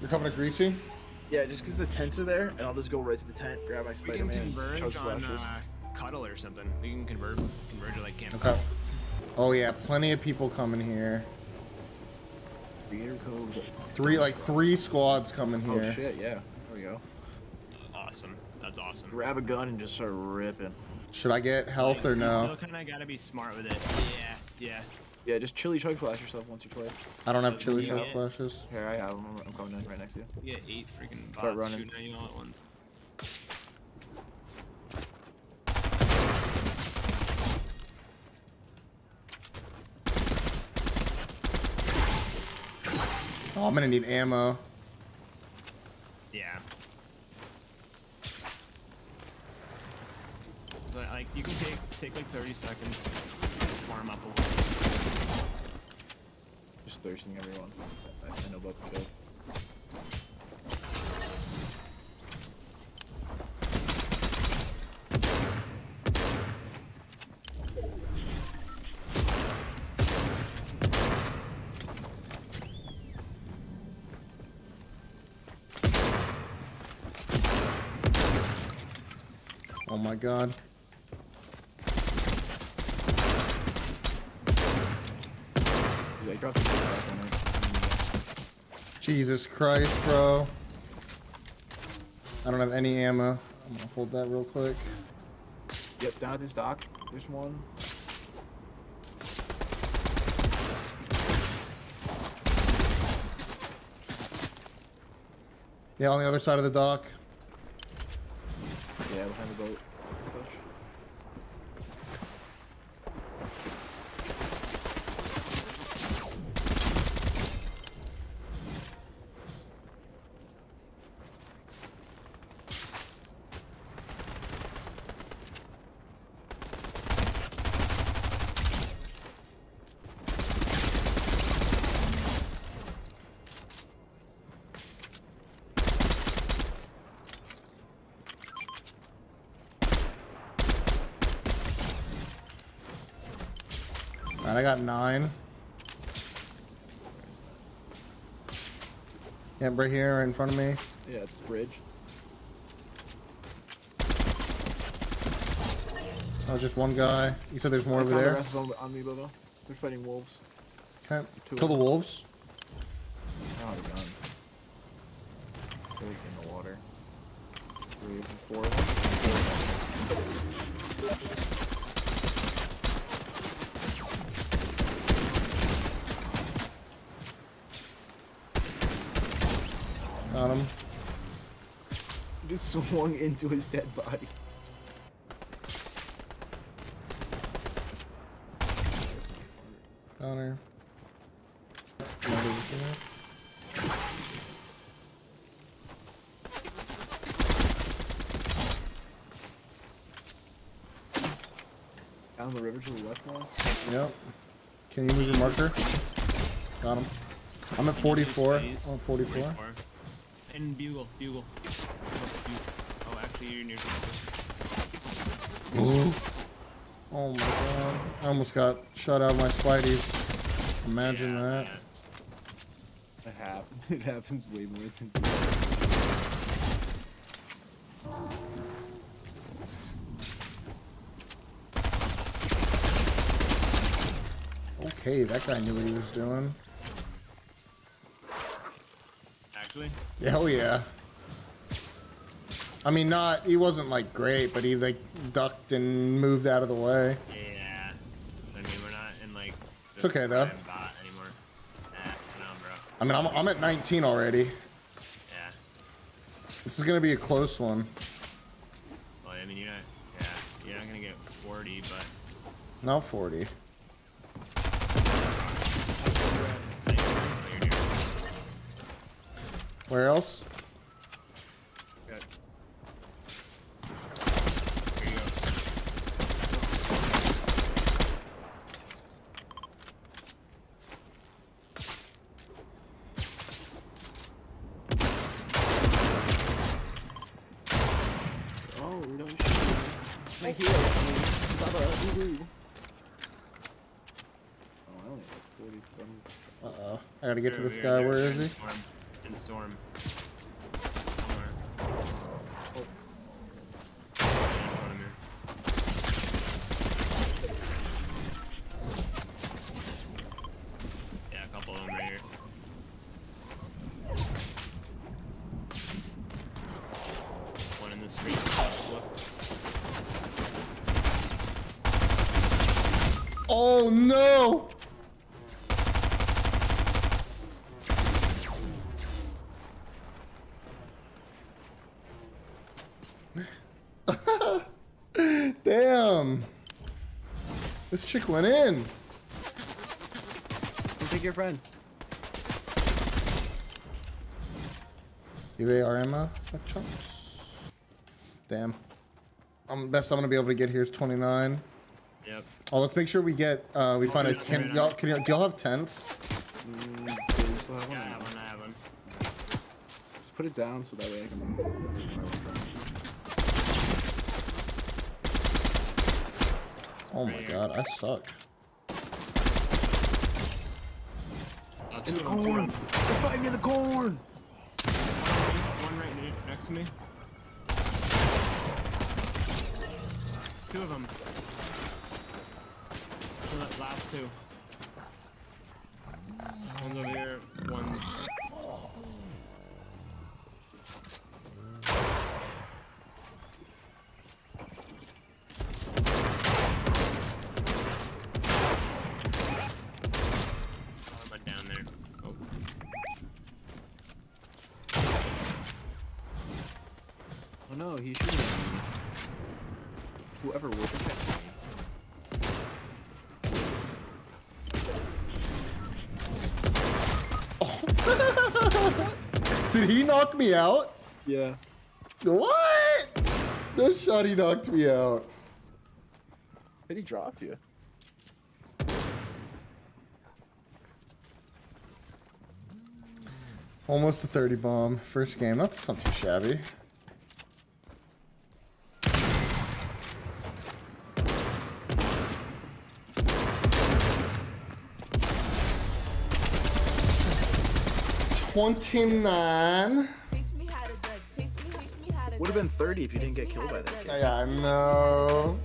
You're coming to Greasy? Yeah, just because the tents are there, and I'll just go right to the tent, grab my We can Spider-Man, converge chug on uh, Cuddle or something. We can convert, converge at like Camp Okay. Oh yeah, plenty of people coming here. Three, like three squads coming here. Oh here. shit, yeah. There we go. Awesome. That's awesome. Grab a gun and just start ripping. Should I get health or You no? still kind of gotta be smart with it. Yeah, yeah. Yeah, just chili chug splash yourself once or twice. I don't have chili Yeah. shot flashes. Here, I have them. I'm coming in right next to you. Yeah, eight freaking Start running. shooting at you all at once. Oh, I'm gonna need ammo. Yeah. But, like you can take take like 30 seconds, to warm up a little. Just thirsting everyone. I, I know about the joke. Oh my god. Yeah, I dropped the back on it. Jesus Christ, bro. I don't have any ammo. I'm gonna hold that real quick. Yep, down at this dock. There's one. Yeah, on the other side of the dock. Yeah, behind the boat. and Such. Alright, I got nine. Yeah, right here right in front of me. Yeah, it's bridge. Oh, just one guy. You said there's more over the there? rest on, on me, Bobo. They're fighting wolves. Okay. Two Kill the wolves. Oh, gone. In the water. Three, four. Four of them. Got him. Just swung into his dead body. Connor. Down the river to the left now. Yep. Can you move your marker? Got him. I'm at 44. I'm at 44. And bugle, bugle. Oh, bu- oh, actually, you're near. Oh my god. I almost got shot out of my spideys. Imagine Yeah, that. yeah. It happens. It happens way more than. Okay, that guy knew what he was doing. Hell yeah. I mean, not, he wasn't like great, but he like ducked and moved out of the way. yeah. I mean, we're not in like. It's okay, though. anymore. Nah, bro. I mean, I'm, I'm at 19 already. Yeah. This is gonna be a close one. Well, I mean, you're not. Yeah, you're not gonna get 40, but. Not 40. Same. Oh, you're near. Where else? Here. Oh. Baba, woo-woo. I only have 40 from. Uh oh. I gotta get to this guy. here, Where here, is he? In storm. Somewhere. Oh. Yeah, in front of me. Yeah, a couple of them right here. One in the street. Look. Oh no! Damn! This chick went in. You take your friend. UAR ammo, like chunks. Damn. Um, best I'm gonna be able to get here is 29. Yep. Oh, let's make sure we get, uh, we find a, yeah, can y'all, can y'all, do y'all have tents? Mm, do you still have Yeah, I have one. I have one. Just put it down so that way I can. Oh my god, I suck. Two In the them, two of corn! They're fighting in the corn! One right next to me. Two of them. So that last two. One's over here, one's. Oh, but down there. Oh. Oh no, he's shooting at me. Whoever will protect me. Did he knock me out? Yeah. What? No shot, he knocked me out. But he dropped you. Almost a 30 bomb. First game. That's not too shabby. 29. Would have been 30 if you didn't get killed by that kid. Yeah, I know.